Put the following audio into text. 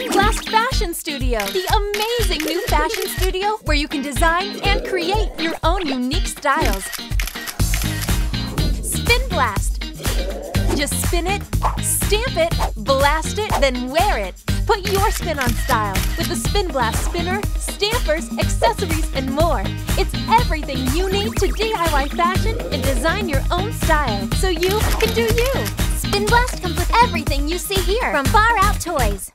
Spin Blast Fashion Studio, the amazing new fashion studio where you can design and create your own unique styles. Spin Blast. Just spin it, stamp it, blast it, then wear it. Put your spin on style with the Spin Blast spinner, stampers, accessories, and more. It's everything you need to DIY fashion and design your own style so you can do you. Spin Blast comes with everything you see here from Far Out Toys.